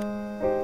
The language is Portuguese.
Música